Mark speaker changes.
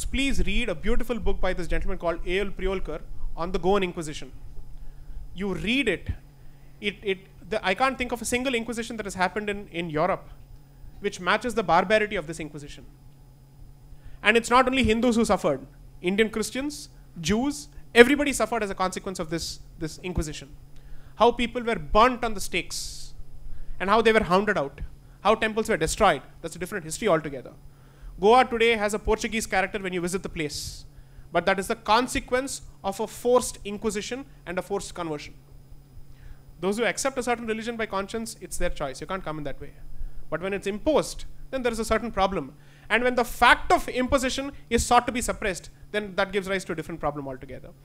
Speaker 1: was please read a beautiful book by this gentleman called A.K. Priolkar on the Goan Inquisition. You read it, it, it the, I can't think of a single Inquisition that has happened in, in Europe which matches the barbarity of this Inquisition. And it's not only Hindus who suffered, Indian Christians, Jews, everybody suffered as a consequence of this, this Inquisition. How people were burnt on the stakes, and how they were hounded out, how temples were destroyed. That's a different history altogether. Goa today has a Portuguese character when you visit the place, but that is the consequence of a forced inquisition and a forced conversion. Those who accept a certain religion by conscience, it's their choice. You can't come in that way. But when it's imposed, then there is a certain problem. And when the fact of imposition is sought to be suppressed, then that gives rise to a different problem altogether.